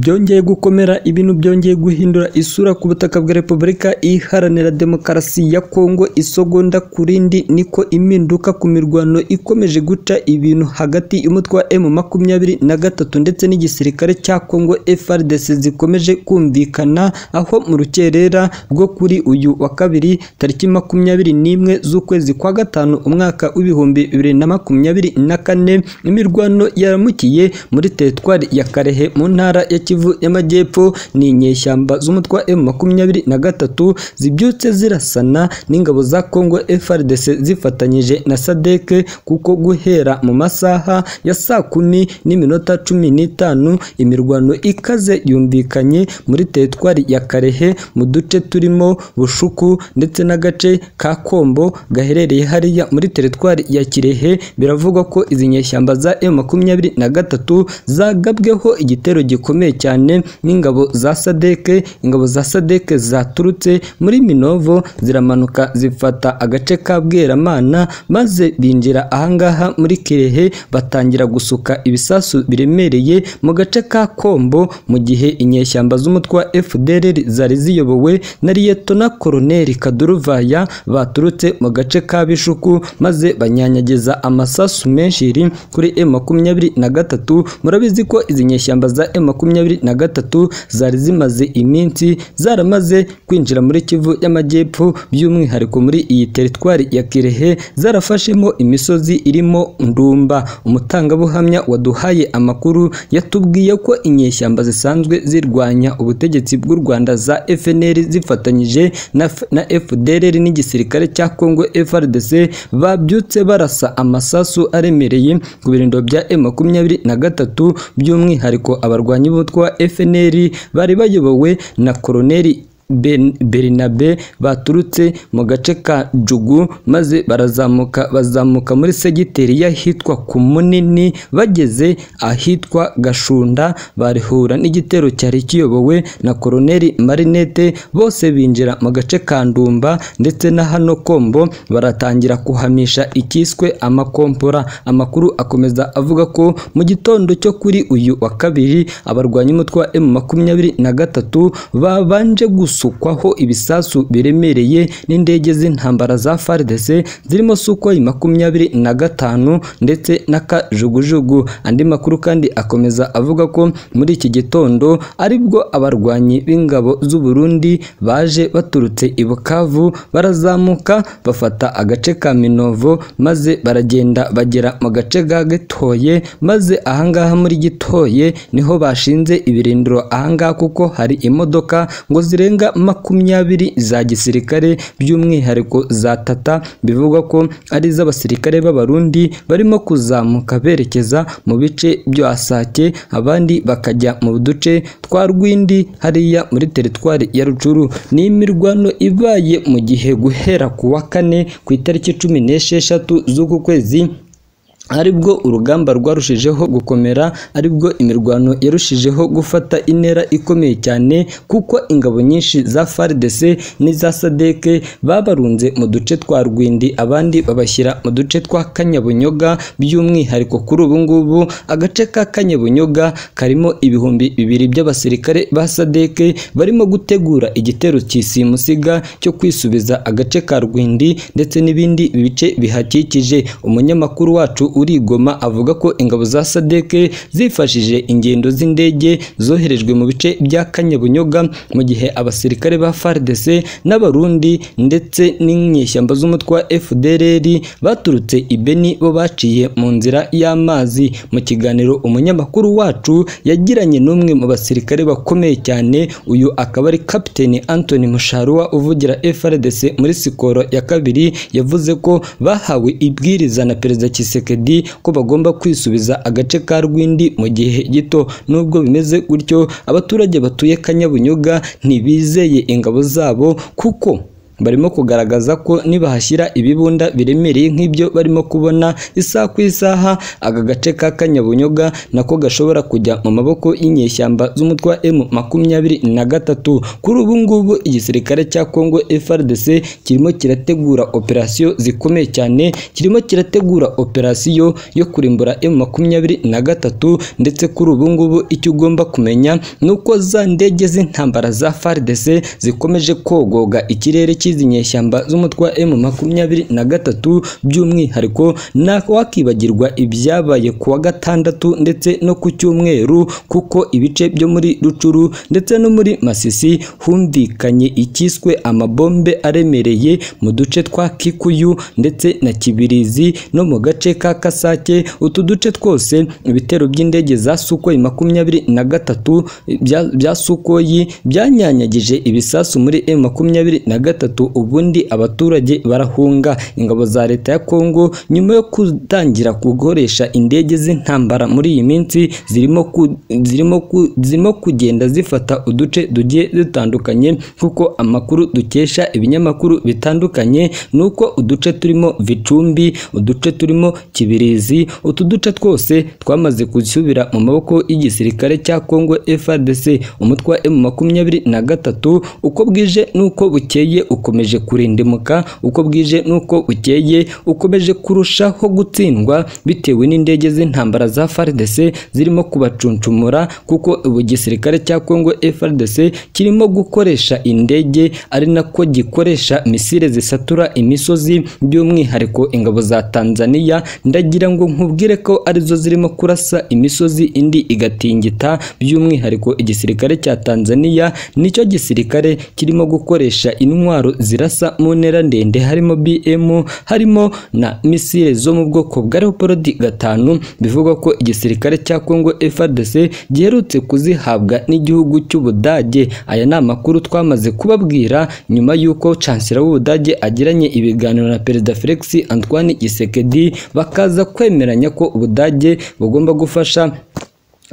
byongeye gukomera ibintu byongeye guhindura isura ku butaka bwa Repubulika Iharanira Demokarasi ya Kongo isogonda ku rindi niko impinduka ku mirwano ikomeje guca ibintu hagati y'umutwe wa M makumyabiri na gatatu ndetse n'igisirikare cya Kongo FARDC zikomeje kumvikana aho mu rukerera rwo kuri uyu wa kabiri tariki makumyabiri n'imwe z'ukwezi kwa gatanu umwaka w'ibihumbi bibiri na makumyabiri na kane imirwano yaramukiye muri teritwari ya Karehe mu ntara ya Kivu y'Amajyepfo ni inyeshyamba z'umutwe wa M makumyabiri na gatatu zibyutse zirasana n'ingabo za Kongo FARDC zifatanyije na SADC kuko guhera mu masaha ya saa kumi n'iminota cumi n'itanu imirwano ikaze yumvikanye muri teritwari ya Karehe mu duce turimo Bushuku ndetse n'agace ka Kombo gaherereye hariya muri teritwari ya Kirehe. Biravugwa ko izi nyeshyamba za M makumyabiri na gatatu zagabweho igitero gikomeye cyane n'ingabo za Sadeke ingabo za Sadeke zaturutse muri Minovo ziramanuka zifata agace ka Bweramana maze binjira ahangaha muri Kirehe batangira gusuka ibisasu biremereye mu gace ka Kombo mu gihe inyeshyamba z'umutwe wa FDLR zari ziyobowe na Liyetona Koloneli Kaduruvaya baturutse mu gace ka Bishuku maze banyanyagiza amasasu menshi kuri M makumyabiri na gatatu. Murabizi ko izi nyeshyamba za M makumyabiri na gatatu zari zimaze iminsi zaramaze kwinjira muri Kivu y'Amajyepfo by'umwihariko muri iyi teritwari ya Kirehe zarafashemo imisozi irimo Ndumba. Umutangabuhamya waduhaye amakuru yatubwiye ko inyeshyamba zisanzwe zirwanya ubutegetsi bw'u Rwanda za FNL zifatanyije na, na FDLR n'igisirikare cya Kongo FARDC babyutse barasa amasasu aremereye ku birindiro bya M makumyabiri na gatatu by'umwihariko abarwanyi b'umutwe wa FNL bari bayobowe na Koloneli Berinabe baturutse mu gace ka Jugu maze barazamuka bazamuka muri segiteri y'ahitwa ku Munini bageze ahitwa Gashunda barihura n'igitero cyari kiyobowe na Koloneli Marinette bose binjira mu gace ka Ndumba ndetse na hano Kombo baratangira kuhamisha ikiswe amakompora. Amakuru akomeza avuga ko mu gitondo cyo kuri uyu wa kabiri abarwanyi umutwe wa M makumyabiri na gatatu babanje gusa gusukwaho ibisasu biremereye n'indege z'intambara za FARDC zirimo Sukhoi makumyabiri na gatanu ndetse n'akajugujugu. Andi makuru kandi akomeza avuga ko muri iki gitondo ari bwo abarwanyi b'ingabo z'u Burundi baje baturutse i Bukavu barazamuka bafata agace ka Minovo maze baragenda bagera mu gace ga Gitoye maze ahangaha muri Gitoye ni ho bashinze ibirindiro ahangaha kuko hari imodoka ngo zirenga makumyabiri za gisirikare by'umwihariko za tata bivugwa ko ari iz'abasirikare b'abarundi barimo kuzamuka berekeza mu bice bya Sake abandi bakajya mu duce twa Rwindi hariya muri teritwari ya Rucuru ni imirwano ibaye mu gihe guhera ku wa kane ku itariki cumi n'esheshatu z'uku kwezi ari bwo urugamba rwarushijeho gukomera ari bwo imirwano yarushijeho gufata intera ikomeye cyane kuko ingabo nyinshi za FARDC n'iza SADC babarunze mu duce twa Rwindi abandi babashyira mu duce twa Kanyabunyoga by'umwihariko kuri ubu ngubu agace ka Kanyabunyoga karimo ibihumbi bibiri by'abasirikare ba SADC barimo gutegura igitero cy'isimusiga cyo kwisubiza agace ka Rwindi ndetse n'ibindi bice bihakikije. Umunyamakuru wacu urigoma avuga ko ingabo za Sadeke zifashije ingendo z'indege zoherejwe mu bice bya Kanyabunyoga mu gihe abasirikare ba FARDC n'abarundi ndetse n'inyeshyamba z'umutwe wa FDLR baturutse i Beni bo baciye mu nzira y'amazi. Mu kiganiro umunyamakuru wacu yagiranye n'umwe mu basirikare bakomeye cyane uyu akaba ari Kapiteni Anthony Musharuwa uvugira FARDC muri Sikoro ya kabiri yavuze ko bahawe ibwiriza na Perezida Tshisekedi ko bagomba kwisubiza agace ka Rwindi mu gihe gito. Nubwo bimeze gutyo abaturage batuye Kanyabunyoga ntibizeye ingabo zabo kuko barimo kugaragaza ko nibahashyira ibibunda biremereye nk'ibyo barimo kubona isaha ku isaha aka gace ka Kanyabunyoga nako gashobora kujya mu maboko y'inyeshyamba z'umutwe wa M makumyabiri na gatatu. Kuri ubu ngubu igisirikare cya Congo FARDC kirimo kirategura operasiyo zikomeye cyane kirimo kirategura operasiyo yo kurimbura M makumyabiri na gatatu ndetse kuri ubu ngubu icyo ugomba kumenya ni uko za ndege z'intambara za FARDC zikomeje kogoga ikirere cy'izi nyeshyamba z'umutwe wa M makumyabiri na gatatu by'umwihariko na wakibagirwa ibyabaye ku wa gatandatu ndetse no ku cyumweru kuko ibice byo muri Rucuru ndetse no muri Masisi humvikanye icyiswe amabombe aremereye mu duce twa Kikuyu ndetse na Kibirizi no mu gace ka Kasake. Utu duce twose ibitero by'indege za Sukhoi makumyabiri na gatatu bya, bya Sukhoi byanyanyagije ibisasu muri M makumyabiri na gatatu. Ubundi abaturage barahunga. Ingabo za leta ya Kongo nyuma yo gutangira gukoresha indege z'intambara muri iyi minsi zirimo ku, zirimo ku, zirimo kugenda zifata uduce tugiye dutandukanye kuko amakuru dukesha ibinyamakuru bitandukanye nuko uduce turimo Vicumbi uduce turimo Kibirizi utu duce twose twamaze gusubira mu maboko y'igisirikare cya Kongo FARDC umutwe wa M makumyabiri na gatatu uko bwije nuko bukeye ukomeje kurindimuka uko bwije nuko bukeye ukomeje kurushaho gutsindwa bitewe n'indege z'intambara za FARDC zirimo kubacuncumura kuko ubu gisirikare cya Kongo FARDC kirimo gukoresha indege ari nako gikoresha misile zisatura imisozi by'umwihariko ingabo za Tanzania. Ndagira ngo nkubwire ko ari zo zirimo kurasa imisozi indi igatingita by'umwihariko igisirikare cya Tanzania. Nicyo gisirikare kirimo gukoresha intwaro zirasa mu ntera ndende. Harimo BM harimo na misile zo mu bwoko bwa Leopard gatanu. Bivugwa ko igisirikare cya Kongo FARDC giherutse kuzihabwa n'igihugu cy'Ubudage aya ni amakuru twamaze kubabwira nyuma y'uko Chancellor w'Ubudage agiranye ibiganiro na Perezida Felix Antoine Tshisekedi bakaza kwemeranya ko Ubudage bugomba gufasha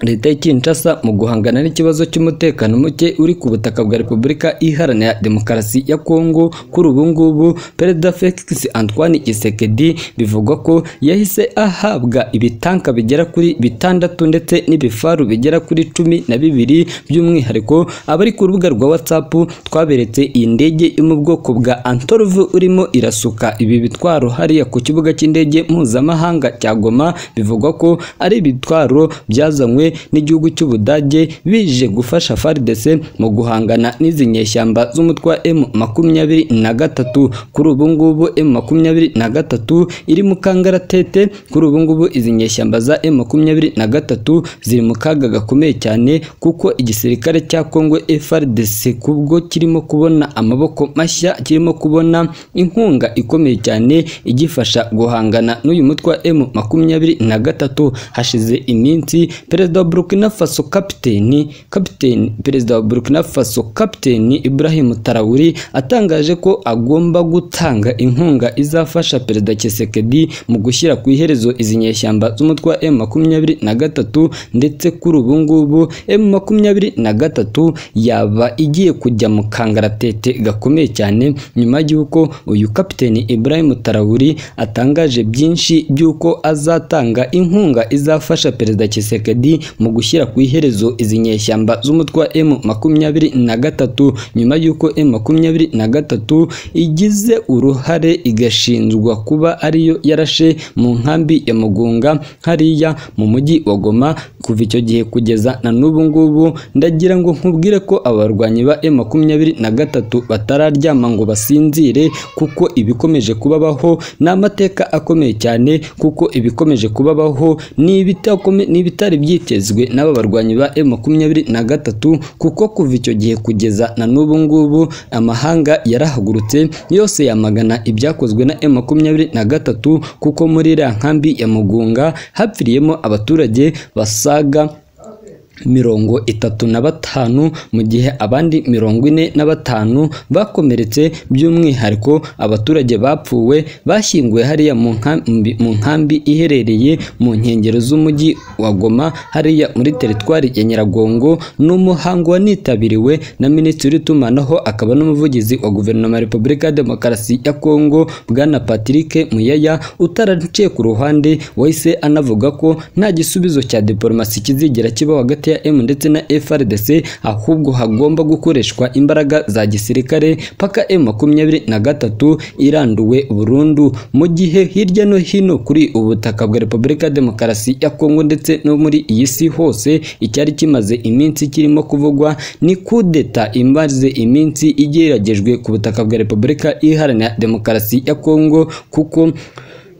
leta ya Kinshasa mu guhangana n'ikibazo cy'umutekano muke uri ku butaka bwa Repubulika Iharanira Demokarasi ya Kongo kuri ubu ngubu Perezida Felix Antoine Tshisekedi bivugwa ko yahise ahabwa ibitanka bigera kuri bitandatu ndetse n'ibifaru bigera kuri cumi na bibiri by'umwihariko abari ku rubuga rwa WhatsApp twaberetse iyi ndege yo mu bwoko bwa Antonov urimo irasuka. Ibi bitwaro hariya ku kibuga cy'indege mpuzamahanga cya Goma bivugwa ko ari ibitwaro byazanywe n'igihugu cy'Ubudage bije gufasha FARDC mu guhangana n'izi nyeshyamba z'umutwe wa M makumyabiri na gatatu. Kuri ubu ngubu M makumyabiri na gatatu iri mu kangaratete kuri ubu ngubu izi nyeshyamba za M makumyabiri na gatatu ziri mu kaga gakomeye cyane kuko igisirikare cya Kongo FARDC kubwo kirimo kubona amaboko mashya kirimo kubona inkunga ikomeye cyane igifasha guhangana n'uyu mutwe wa M makumyabiri na gatatu. Hashize iminsi perezida wa Burkina Faso kapiteni kapiteni perezida wa Burkina Faso kapiteni Ibrahim Traoré atangaje ko agomba gutanga inkunga izafasha perezida Tshisekedi mu gushyira ku iherezo izi nyeshyamba z'umutwe wa M makumyabiri na gatatu ndetse kuri ubu ngubu M makumyabiri na gatatu yaba igiye kujya mu kangaratete gakomeye cyane nyuma y'uko uyu kapiteni Ibrahim Traoré atangaje byinshi by'uko azatanga inkunga izafasha perezida Tshisekedi mu gushyira ku iherezo izi nyeshyamba z'umutwe wa M makumyabiri na gatatu nyuma y'uko M makumyabiri na gatatu igize uruhare igashinjwa kuba ariyo yarashe mu nkambi ya Mugunga hariya mu mujyi wa Goma kuva icyo gihe kugeza na n'ubu ngubu ndagira ngo nkubwire ko abarwanyi ba M makumyabiri na gatatu batararyama ngo basinzire kuko ibikomeje kubabaho ni amateka akomeye cyane kuko ibikomeje kubabaho ni ibitari byitezwe n'aba barwanyi ba M makumyabiri na gatatu kuko kuva icyo gihe kugeza na n'ubu ngubu amahanga yarahagurutse yose yamagana ibyakozwe na M makumyabiri na gatatu kuko muri iriya nkambi ya Mugunga hapfiriyemo abaturage vaga mirongo itatu na batanu mu gihe abandi mirongo ine na batanu bakomeretse by'umwihariko abaturage bapfuwe bashyinguwe hariya mu nkambi, mu nkambi iherereye mu nkengero z'umujyi wa Goma hariya muri teritwari ya Nyiragongo ni umuhango wanitabiriwe na minisitiri w'itumanaho akaba n'umuvugizi wa guverinoma ya Repubulika ya Demokarasi ya Kongo bwana Patrick Muyaya utaraciye ku ruhande wahise anavuga ko nta gisubizo cya diplomasi kizigera kibaho hagati ya M ndetse na FRDC ahubwo hagomba gukoreshwa imbaraga za gisirikare paka M makumyabiri na gatatu iranduwe burundu. Mu gihe hirya no hino kuri ubu butaka bwa Repubulika Demokarasi ya Kongo ndetse no muri iyi si hose icyari kimaze iminsi kirimo kuvugwa ni kudeta imaze iminsi igeragejwe ku butaka bwa Repubulika Iharanira Demokarasi ya Kongo kuko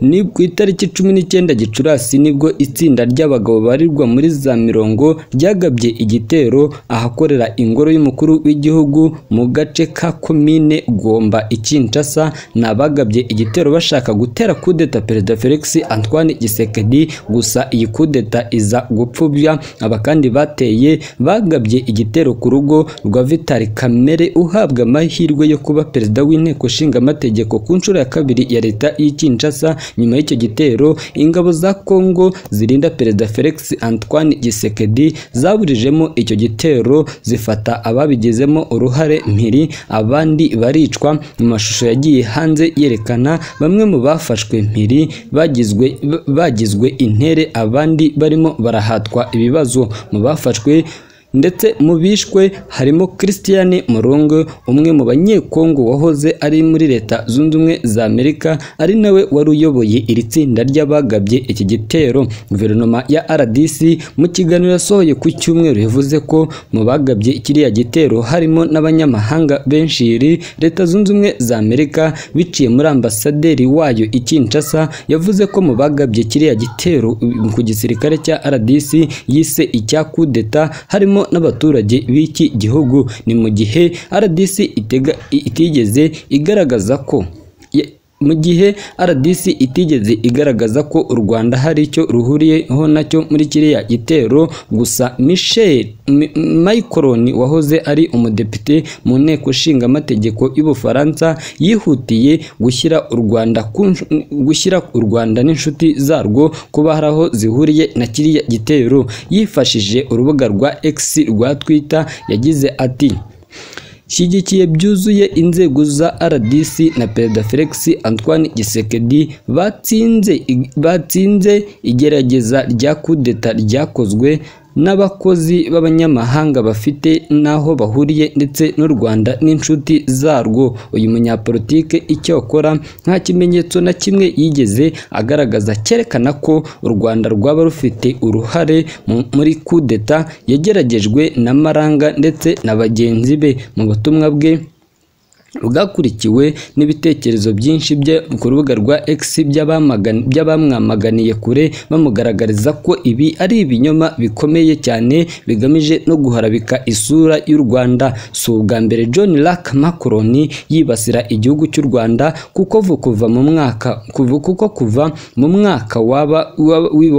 ni ku itariki cumi n'icyenda gicurasi ni bwo itsinda ry'abagabo barirwa muri za mirongo ryagabye igitero ahakorera ingoro y'umukuru w'igihugu mu gace ka komine Gomba i Kinshasa ni abagabye igitero bashaka gutera kudeta perezida Felix Antoine Gisekedi gusa iyi kudeta iza gupfubya. Aba kandi bateye bagabye igitero ku rugo rwa Vital Kamere uhabwa amahirwe yo kuba perezida w'inteko nshinga amategeko ku nshuro ya kabiri ya leta y'i Kinshasa nyuma y'icyo gitero ingabo za Kongo zirinda perezida Felix Antoine Gisekedi zaburijemo icyo gitero zifata ababigizemo uruhare mpiri abandi baricwa. Mu mashusho yagiye hanze yerekana bamwe mu bafashwe mpiri bagizwe bagizwe intere abandi barimo barahatwa ibibazo. Mu bafashwe ndetse mu bishwe harimo Christian Murongo umwe mu banyekongo wahoze ari muri leta zunze ubumwe za Amerika ari nawe wari uyoboye iri tsinda ry'abagabye iki gitero. Guverinoma ya RDC mu kiganiro yasohoye ku cyumweru yavuze ko mu bagabye kiriya gitero harimo n'abanyamahanga benshi. Leta zunze ubumwe za Amerika biciye muri ambasaderi wayo i Kinshasa yavuze ko mu bagabye kiriya gitero ku gisirikare cya RDC yise icya kudeta harimo n'abaturage b'iki gihugu. Ni mu gihe RDC itigeze igaragaza ko mu gihe RDC itigeze igaragaza ko u Rwanda hari icyo ruhuriyeho na cyo muri kiriya gitero gusa Michel Macron wahoze ari umudepite mu nteko ishinga amategeko y'Ubufaransa yihutiye gushyira u Rwanda gushyira u Rwanda n'inshuti zarwo kuba hari aho zihuriye na kiriya gitero. Yifashishije urubuga rwa X rwa Twitter yagize ati shyigikiye byuzuye inzego za RDC na Perezida Felix Antoine Gisekedi batsinze igerageza rya kudeta ryakozwe n'abakozi b'abanyamahanga bafite n'aho bahuriye ndetse n'u Rwanda n'inshuti zarwo. Uyu munyapolitike icyo akora nta kimenyetso na kimwe yigeze agaragaza cyerekana ko u Rwanda rwaba rufite uruhare muri kudeta yageragejwe na Maranga ndetse na bagenzi be. Mu butumwa bwe bwakurikiwe n'ibitekerezo byinshi bye ku rubuga rwa X by'abamwamaganiye kure bamugaragariza ko ibi ari ibinyoma bikomeye cyane bigamije no guharabika isura y'u Rwanda. Si ubwa mbere John Lack Macron yibasira igihugu cy'u Rwanda kuko kuva mu mwaka kuko kuva mu mwaka waba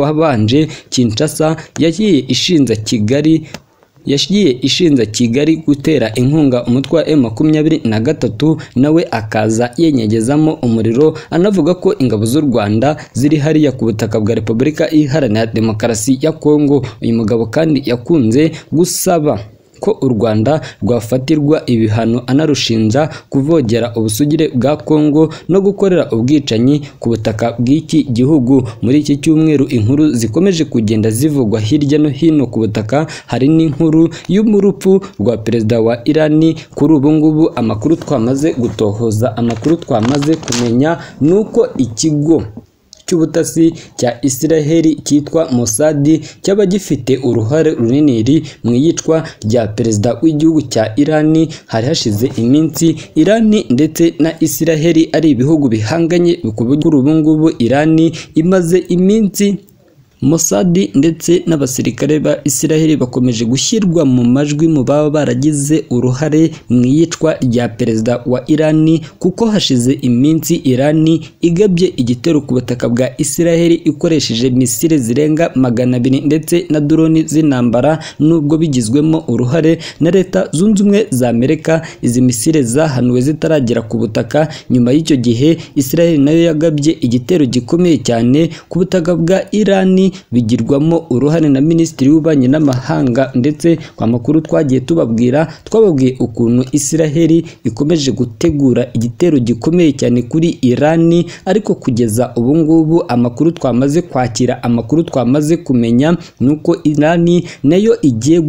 wabanje Kinshasa yagiye ishinza Kigali yashyigiye ishinza Kigali gutera inkunga umutwe wa M makumyabiri na gatatu nawe akaza yenyegezamo umuriro anavuga ko ingabo z'u Rwanda ziri hariya ku butaka bwa Repubulika Iharanira Demokarasi ya Kongo uyu mugabo kandi yakunze gusaba ko u Rwanda rwafatirwa ibihano anarushinja kuvogera ubusugire bwa Kongo no gukorera ubwicanyi ku butaka bw'iki gihugu. Muri iki cyumweru inkuru zikomeje kugenda zivugwa hirya no hino ku butaka. Hari n'inkuru y'umurupfu rwa perezida wa Irani kuri ubu ngubu amakuru twamaze gutohoza amakuru twamaze kumenya ni uko ikigo cy'ubutasi cya Isiraheli cyitwa Mossad cyaba gifite uruhare runini mu iyicwa rya perezida w'igihugu cya Irani hari hashize iminsi Irani ndetse na Isiraheli ari ibihugu bihanganye kuri ubu ngubu Irani imaze iminsi Mossad ndetse n'abasirikare ba Isiraheli bakomeje gushyirwa mu majwi mu baba baragize uruhare mu iyicwa rya perezida wa Irani kuko hashize iminsi Irani igabye igitero ku butaka bwa Isiraheli ikoresheje misile zirenga magana abiri ndetse na droni z'intambara nubwo bigizwemo uruhare na Leta Zunze Ubumwe za Amerika. Izi misile zahanuwe zitaragera ku butaka. Nyuma y'icyo gihe Isiraheli na yo yagabye igitero gikomeye cyane ku butaka bwa Irani bigirwamo uruhare na Minisitiri w'Ububanyi n'Amahanga ndetse kwa makuru twagiye tubabwira twababwiye ukuntu Isiraheli ikomeje gutegura igitero gikomeye cyane kuri Irani ariko kugeza ubu ngubu amakuru twamaze kwakira amakuru twamaze kumenya nuko Irani na yo igiye